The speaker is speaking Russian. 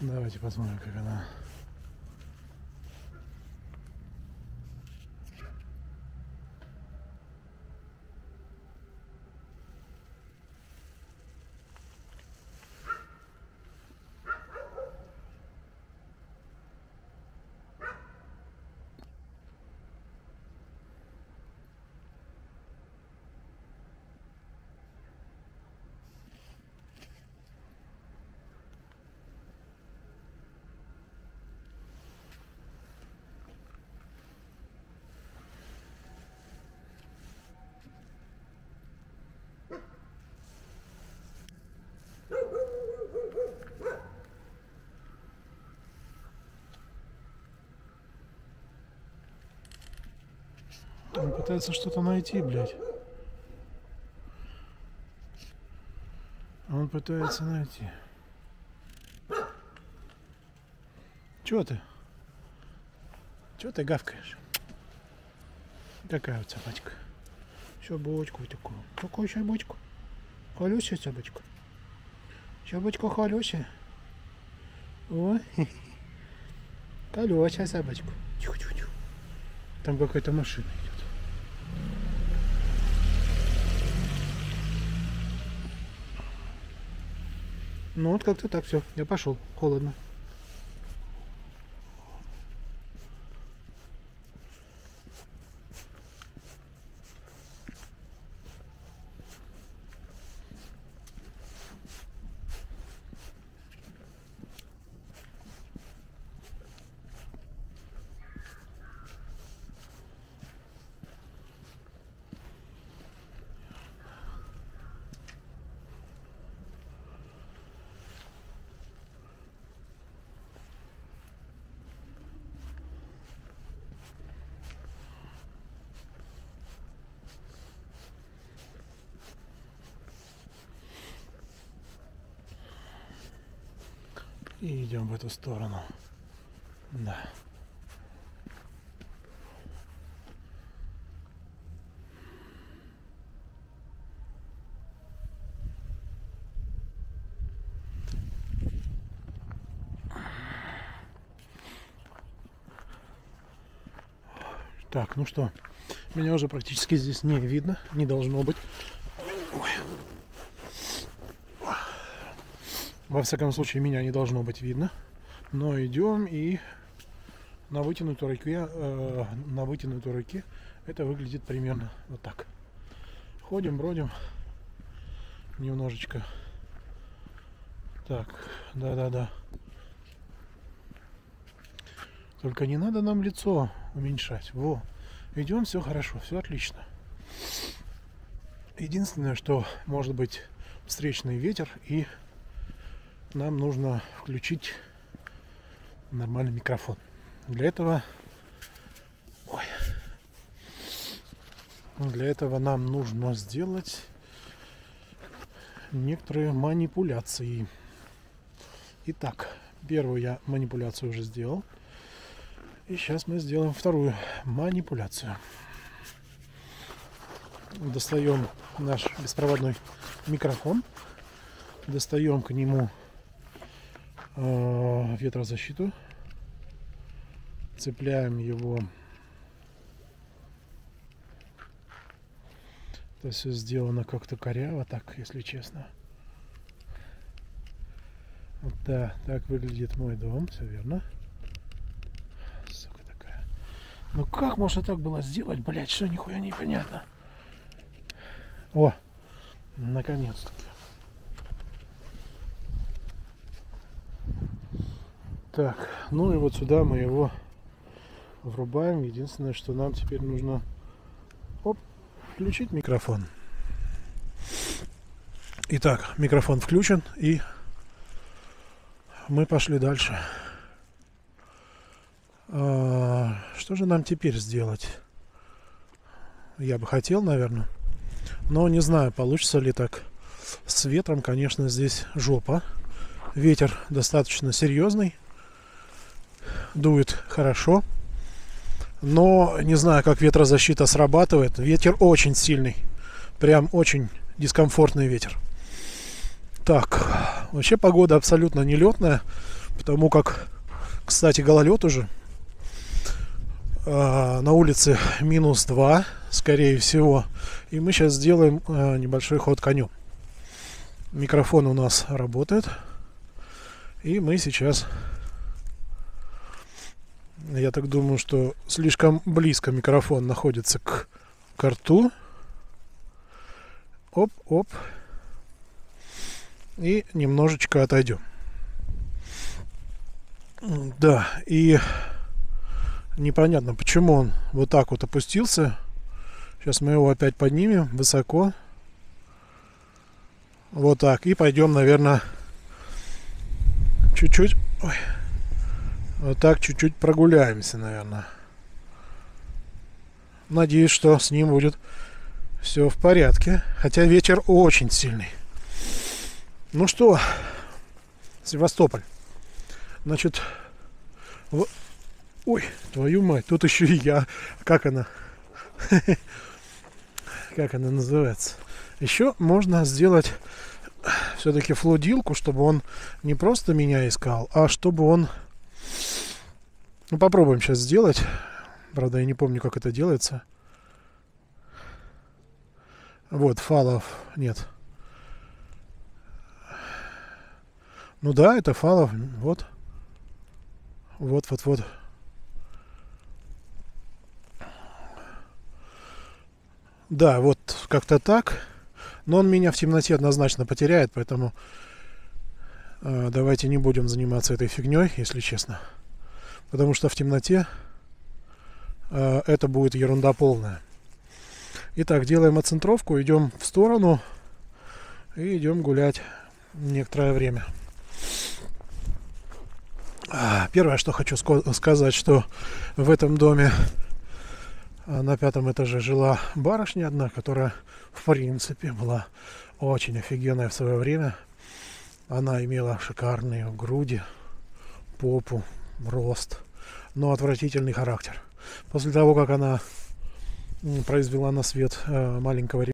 Давайте посмотрим, как она. Он пытается что-то найти, блядь. Он пытается найти. Чего ты? Чего ты гавкаешь? Какая вот собачка? Собачку такую. Какую собачку? Колесая собачка. Собачка колесая. О, колесая собачку. Тихо-тихо-тихо. Там какая-то машина идет. Ну вот как-то так все. Я пошел. Холодно. И идем в эту сторону. Да. Так, ну что, меня уже практически здесь не видно, не должно быть. Ой. Во всяком случае, меня не должно быть видно. Но идем и на вытянутой руке, э, на вытянутой руке это выглядит примерно вот так. Ходим, бродим немножечко. Так, да-да-да. Только не надо нам лицо уменьшать. Во. Идем, все хорошо, все отлично. Единственное, что может быть встречный ветер и нам нужно включить нормальный микрофон. Для этого Ой. для этого нам нужно сделать некоторые манипуляции. Итак, первую я манипуляцию уже сделал. И сейчас мы сделаем вторую манипуляцию. Достаем наш беспроводной микрофон. Достаем к нему ветрозащиту. Цепляем его. Это все сделано как-то коряво, так, если честно. Вот да, так выглядит мой дом, все верно. Сука такая. Ну как можно так было сделать, блядь, что нихуя непонятно. О, наконец-таки. Так, ну и вот сюда мы его врубаем. Единственное, что нам теперь нужно оп, включить микрофон. Итак, микрофон включен и мы пошли дальше. А, что же нам теперь сделать? Я бы хотел, наверное. Но не знаю, получится ли так. С ветром, конечно, здесь жопа. Ветер достаточно серьезный дует хорошо. Но не знаю, как ветрозащита срабатывает. Ветер очень сильный. Прям очень дискомфортный ветер. Так, вообще погода абсолютно нелетная. Потому как, кстати, гололед уже. А, на улице минус 2, скорее всего. И мы сейчас сделаем а, небольшой ход конем. Микрофон у нас работает. И мы сейчас... Я так думаю, что слишком близко микрофон находится к, к рту. Оп, оп. И немножечко отойдем. Да, и непонятно, почему он вот так вот опустился. Сейчас мы его опять поднимем высоко. Вот так. И пойдем, наверное, чуть-чуть. Вот так чуть-чуть прогуляемся, наверное. Надеюсь, что с ним будет все в порядке. Хотя вечер очень сильный. Ну что, Севастополь. Значит, в... ой, твою мать, тут еще и я. Как она? Как она называется? Еще можно сделать все-таки флудилку, чтобы он не просто меня искал, а чтобы он... Ну, попробуем сейчас сделать. Правда, я не помню, как это делается. Вот, фалов нет. Ну да, это фалов. Вот. Вот, вот, вот. Да, вот как-то так. Но он меня в темноте однозначно потеряет, поэтому э, давайте не будем заниматься этой фигней, если честно. Потому что в темноте э, это будет ерунда полная. Итак, делаем оцентровку, идем в сторону и идем гулять некоторое время. А, первое, что хочу сказать, что в этом доме а, на пятом этаже жила барышня одна, которая в принципе была очень офигенная в свое время. Она имела шикарные груди, попу, рост, но отвратительный характер. После того, как она произвела на свет а, маленького